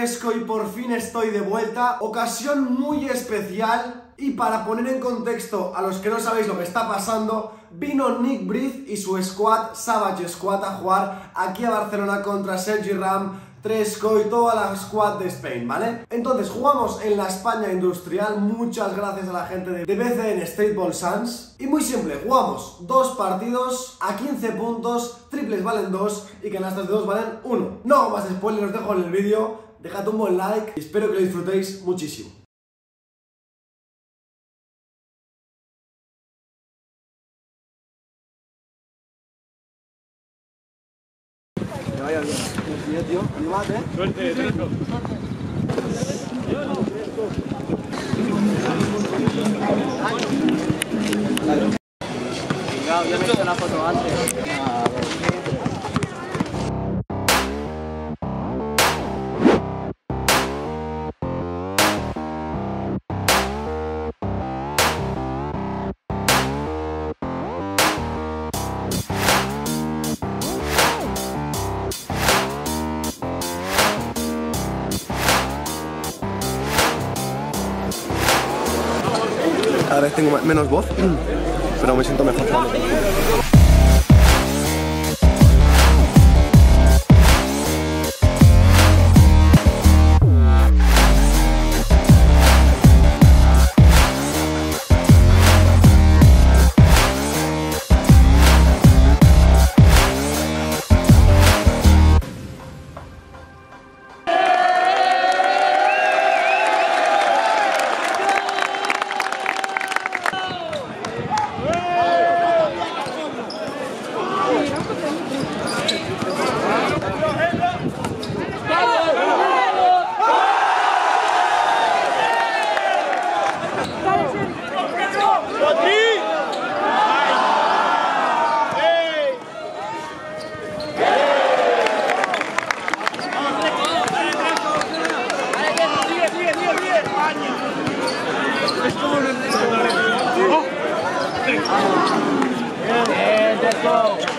soy Tresco y por fin estoy de vuelta. Ocasión muy especial y para poner en contexto a los que no sabéis lo que está pasando, vino Nick Breath y su squad, Savage Squad, a jugar aquí a Barcelona contra Sergi Ram, Tresco y toda la squad de Spain, ¿vale? Entonces, jugamos en la España industrial, muchas gracias a la gente de BCN Streetball Suns. Y muy simple, jugamos dos partidos a 15 puntos, triples valen 2 y canastas de 2 valen 1. No más spoilers, os dejo en el vídeo, dejad un buen like y espero que lo disfrutéis muchísimo. Que vaya bien. Sí, tío. Animate, eh. Suerte, Tengo menos voz, pero me siento mejor. go.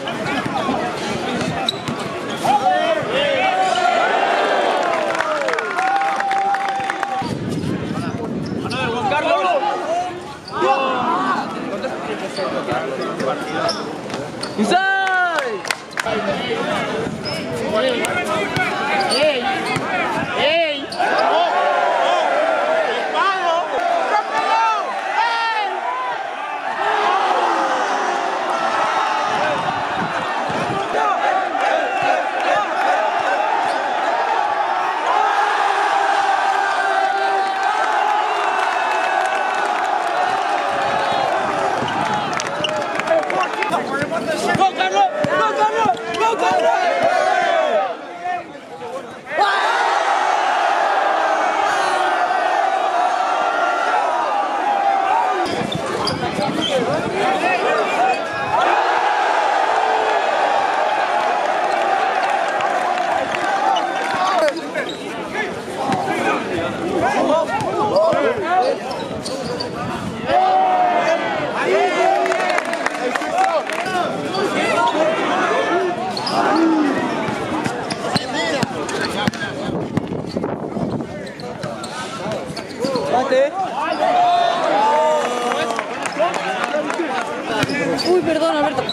Uy, perdón, Alberto.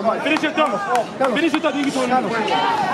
Finish it, Thomas. Finish it,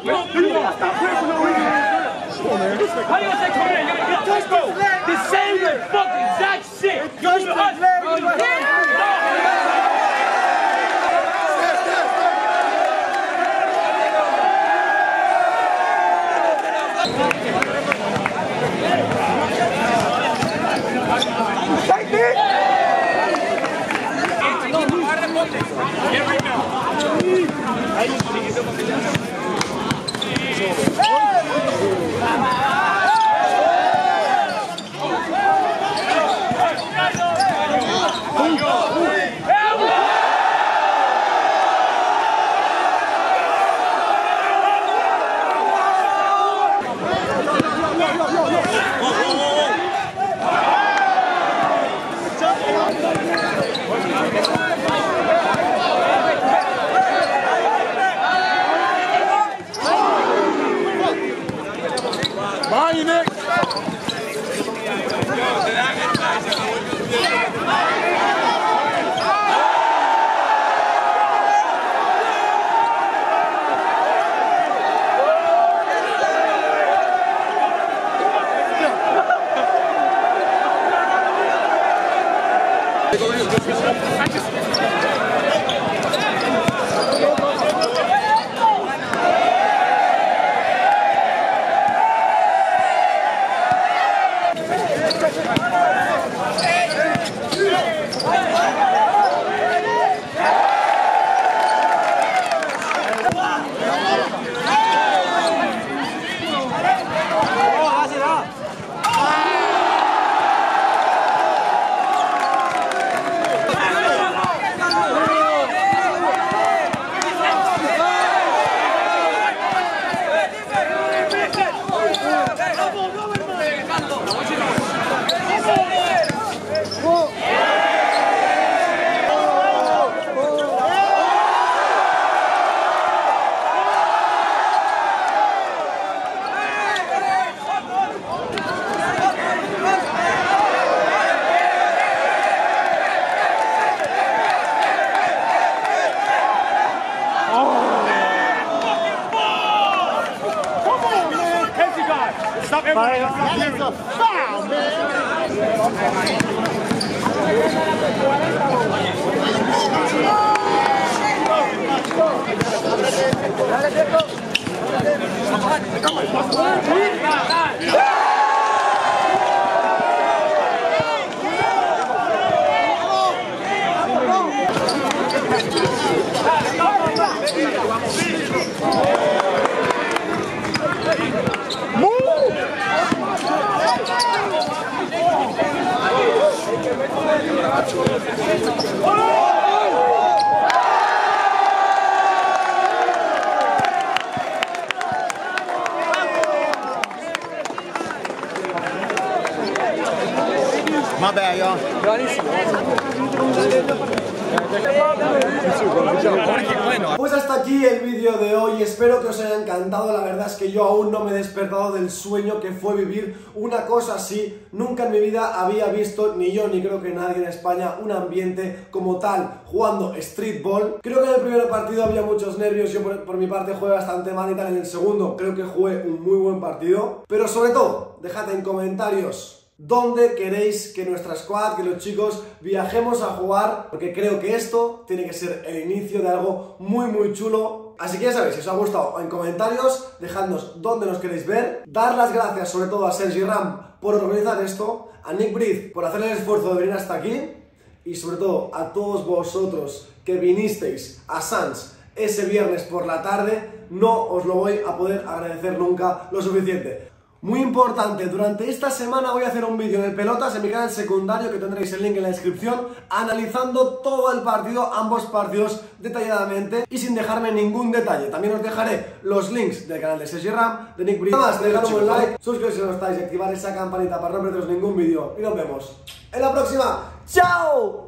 fuck you up. Stop praying for no reason. Man. How you gonna say come in? You're gonna get bro. The same fucking exact shit. You're to us. You it's over. Stop everyone. That is on, Come on. Come on. My bad, y'all. Pues hasta aquí el vídeo de hoy, espero que os haya encantado, la verdad es que yo aún no me he despertado del sueño que fue vivir una cosa así, nunca en mi vida había visto, ni yo ni creo que nadie en España, un ambiente como tal, jugando streetball. Creo que en el primer partido había muchos nervios, yo por, por mi parte jugué bastante mal y tal, en el segundo creo que jugué un muy buen partido, pero sobre todo, dejad en comentarios dónde queréis que nuestra squad, que los chicos viajemos a jugar, porque creo que esto tiene que ser el inicio de algo muy muy chulo. Así que ya sabéis, si os ha gustado en comentarios, dejadnos dónde nos queréis ver, dar las gracias sobre todo a Sergi Ram por organizar esto, a Nick Breed por hacer el esfuerzo de venir hasta aquí y sobre todo a todos vosotros que vinisteis a Sans ese viernes por la tarde, no os lo voy a poder agradecer nunca lo suficiente. Muy importante, durante esta semana voy a hacer un vídeo en el Pelotas en mi canal secundario que tendréis el link en la descripción analizando todo el partido, ambos partidos detalladamente y sin dejarme ningún detalle. También os dejaré los links del canal de Sergi Ram, de Nick Bridge. Nada más, dejad un like, suscribiros si no estáis y activar esa campanita para no perderos ningún vídeo y nos vemos en la próxima. ¡Chao!